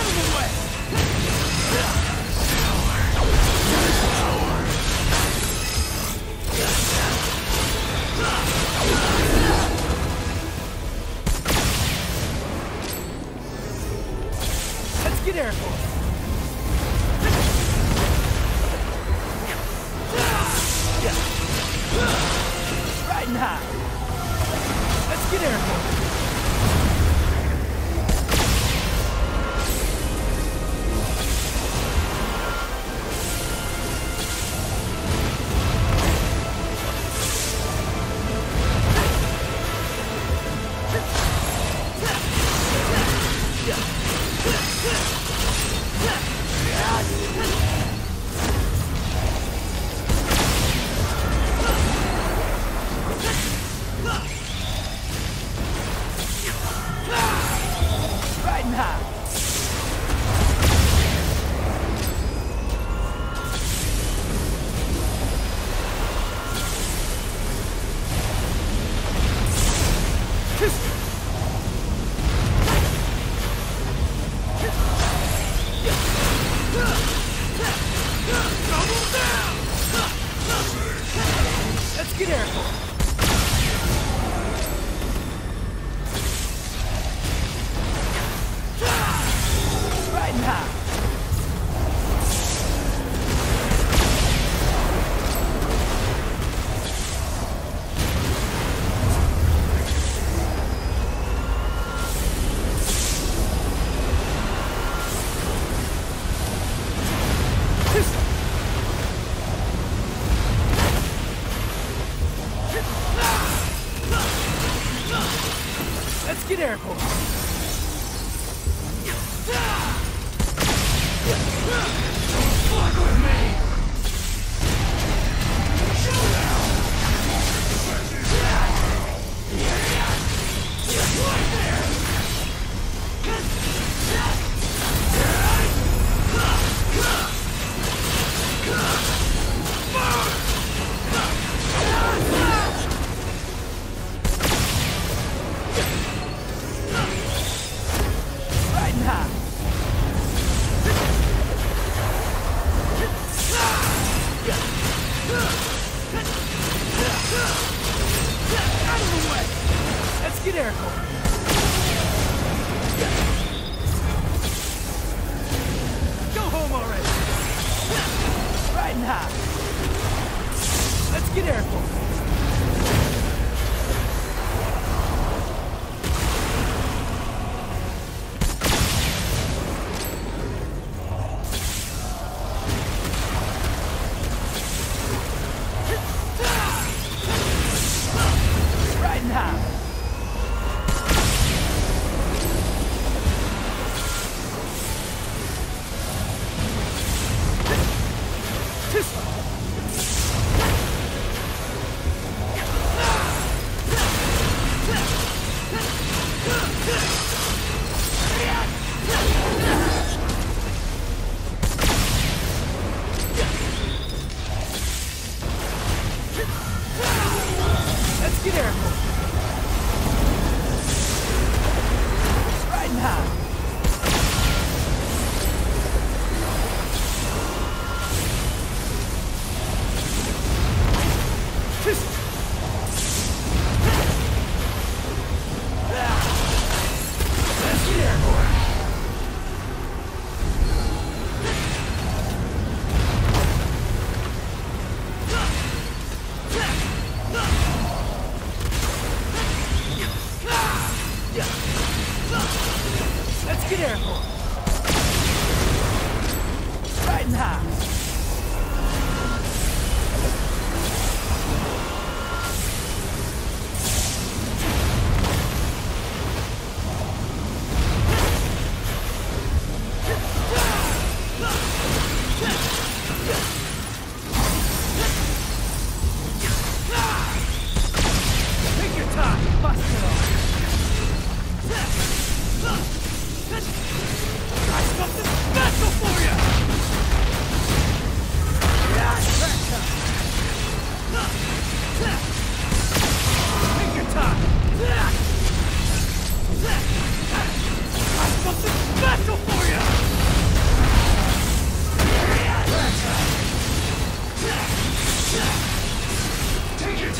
Out of the way!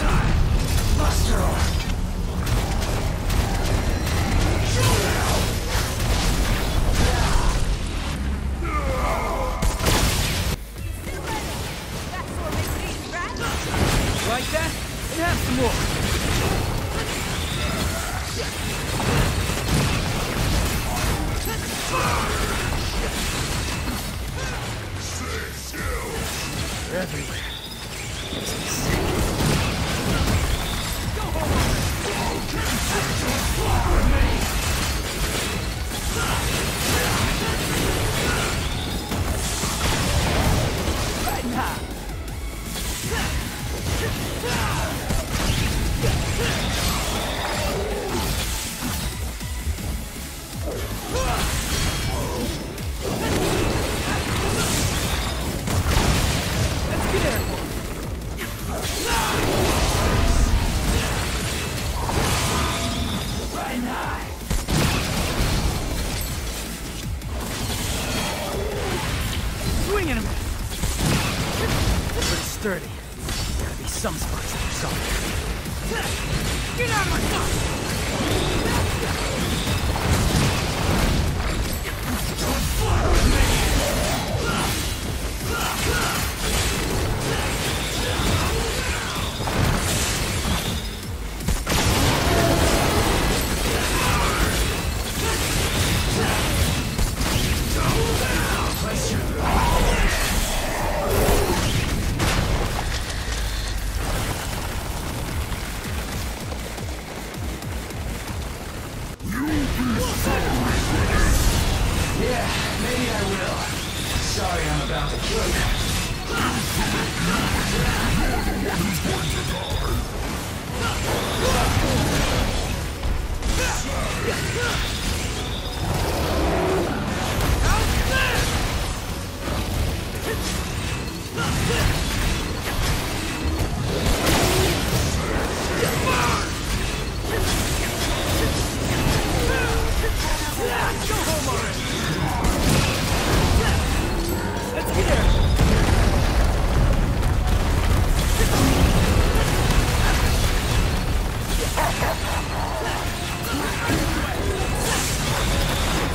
time. Buster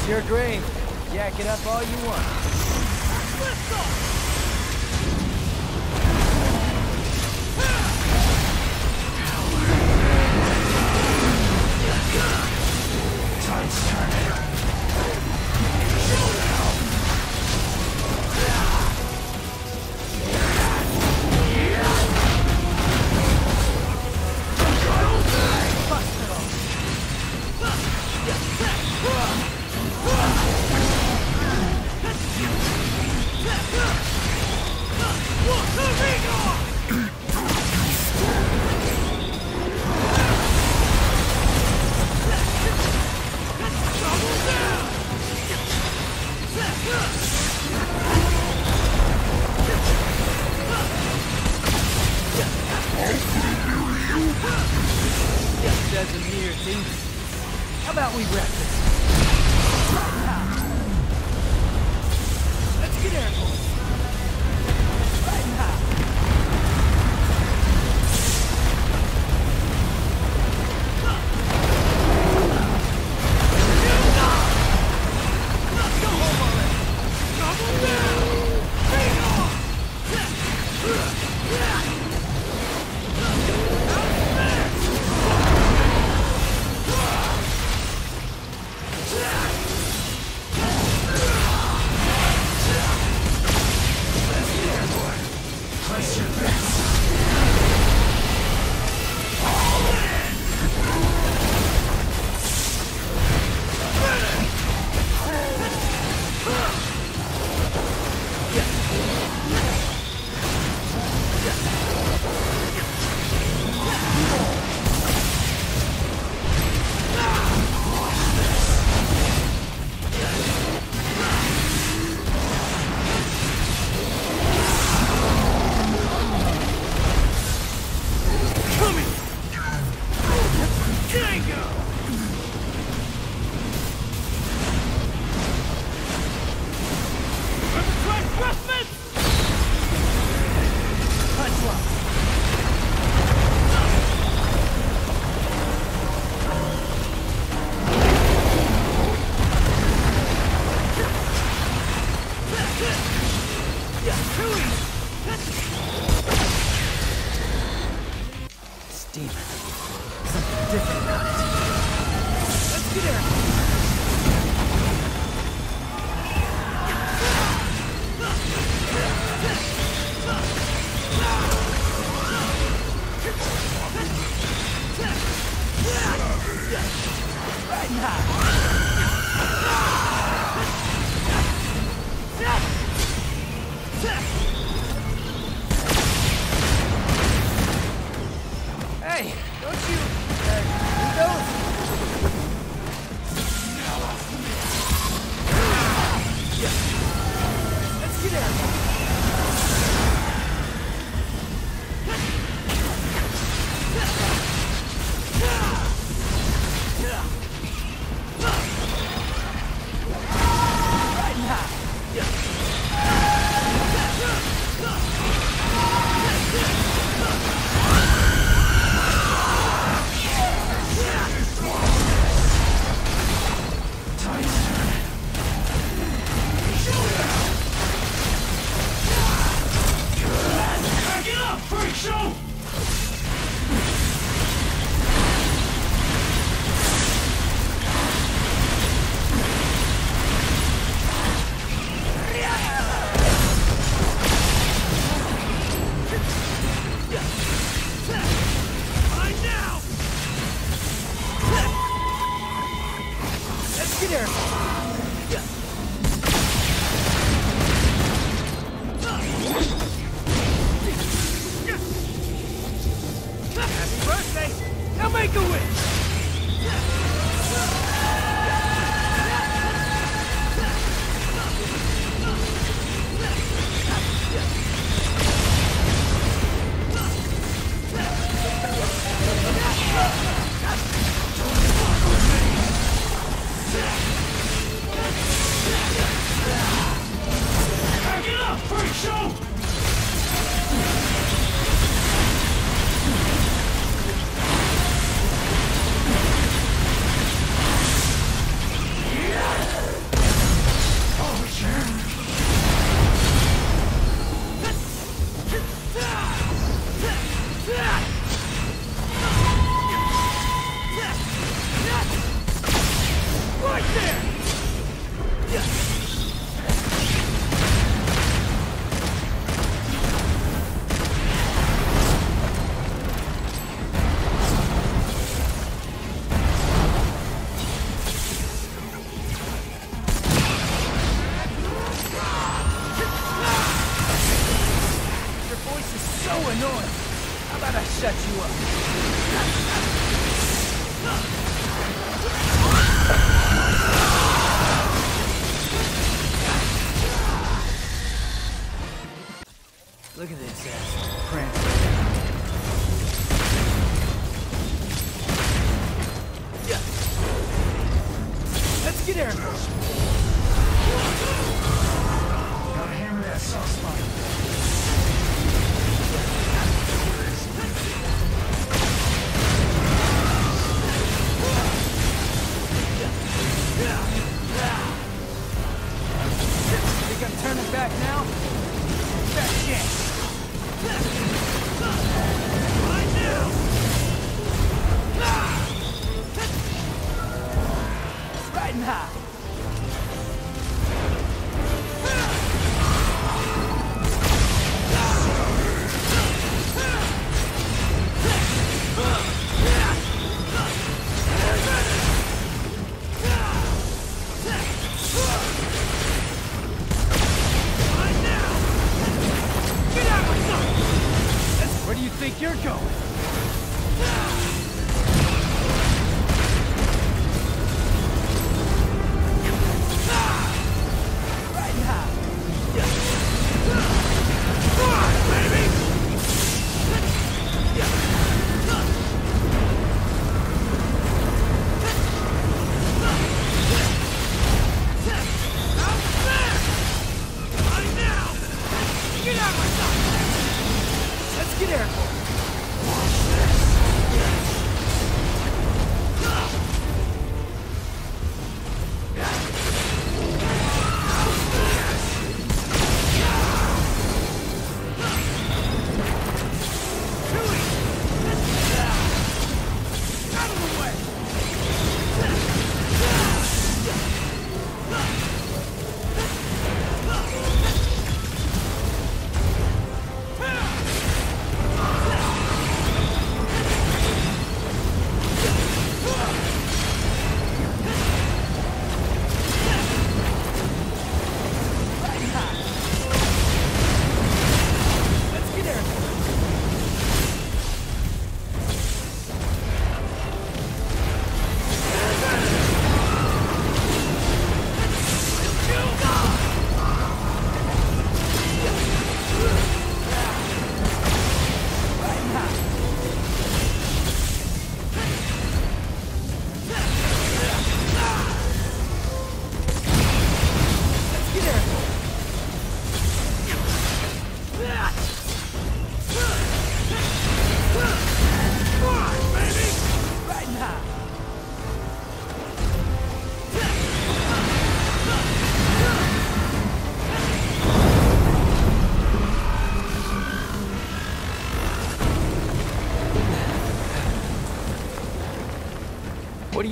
Your grave. Jack it up all you want. Time's turning. Just as a mere thing. How about we wrap this? Let's get airborne. Steven, something different about it. Let's get out. Think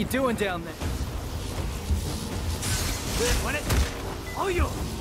you doing down there? What? Oh, you!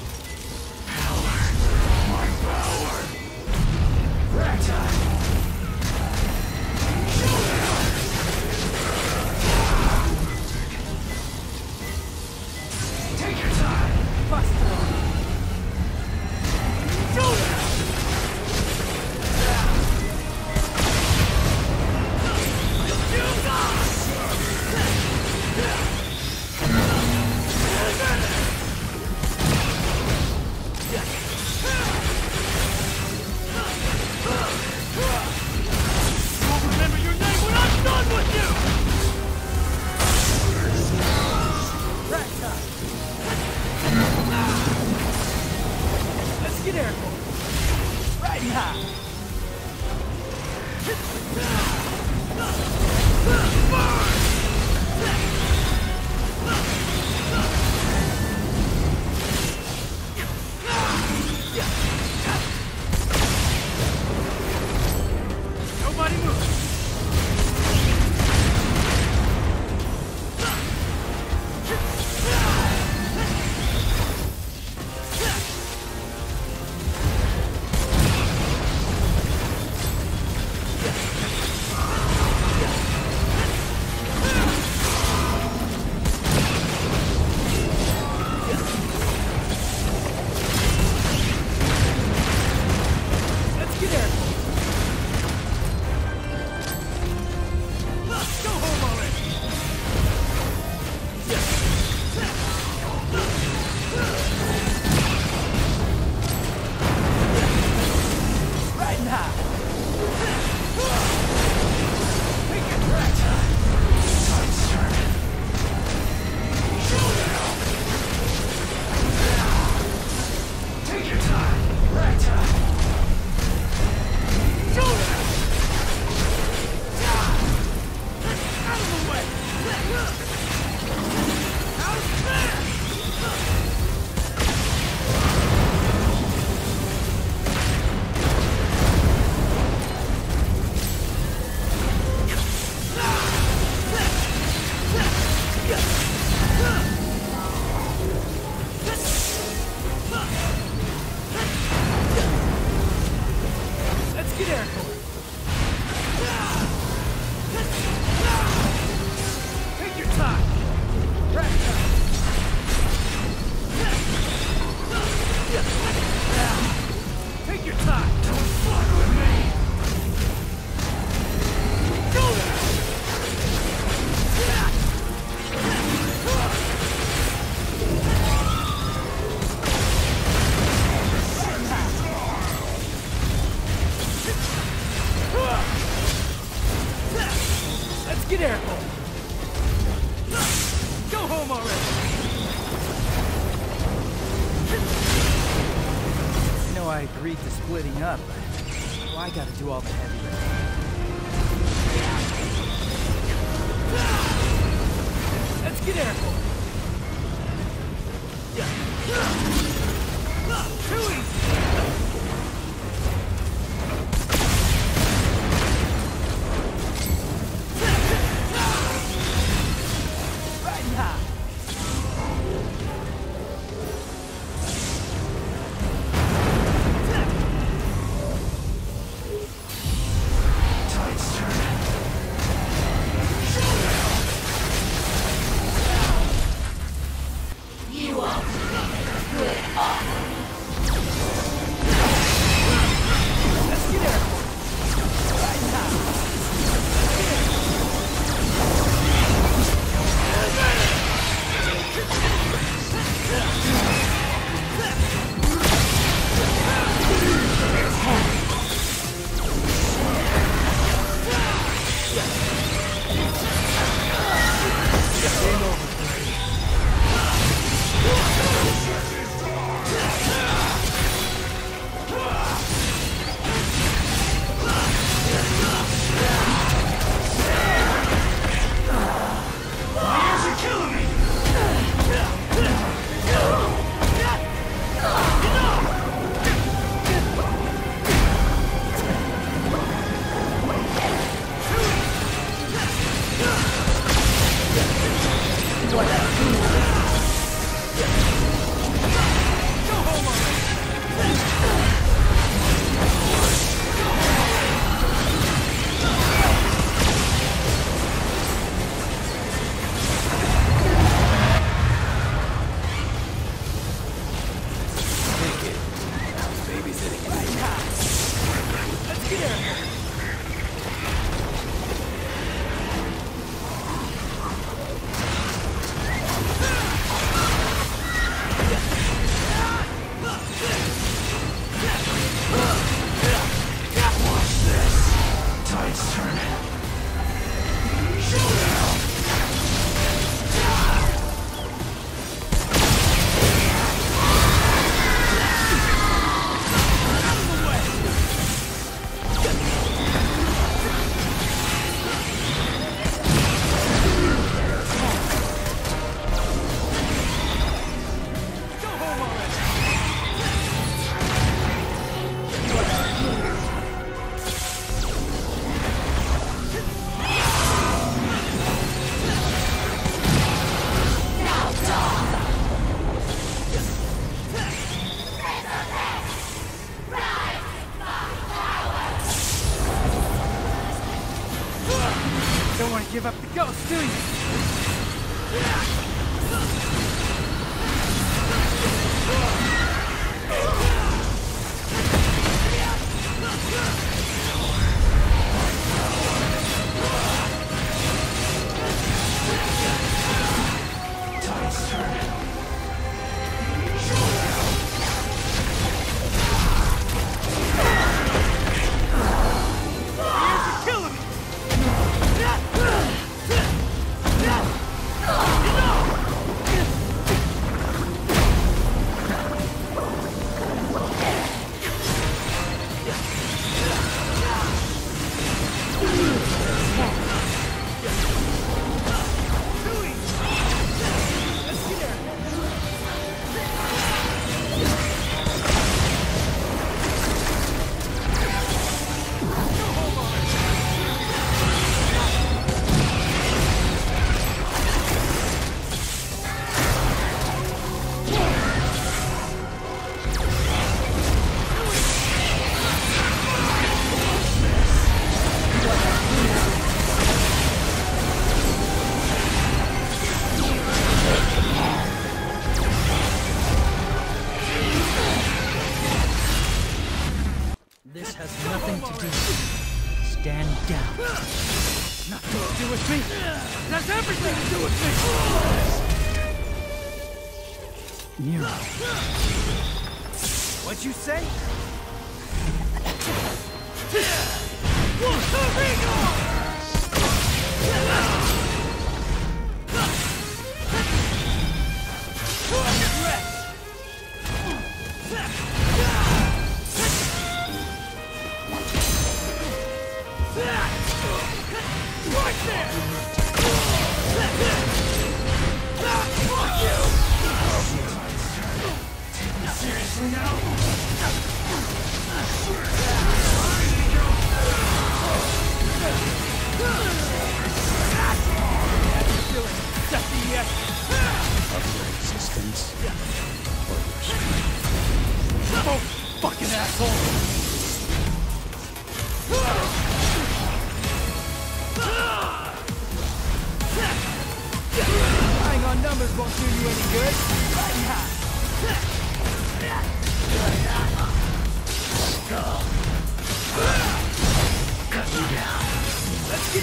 there, home. Go home already. You know I agreed to splitting up, but well, I gotta do all the heavy lifting.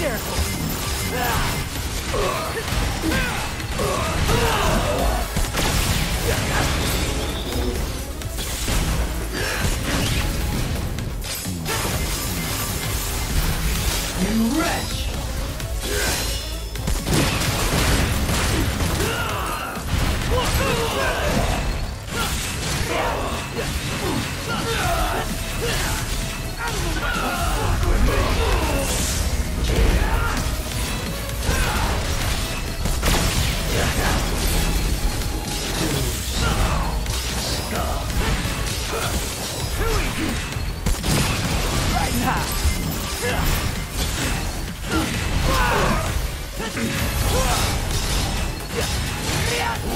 Let's now. Let's get airborne.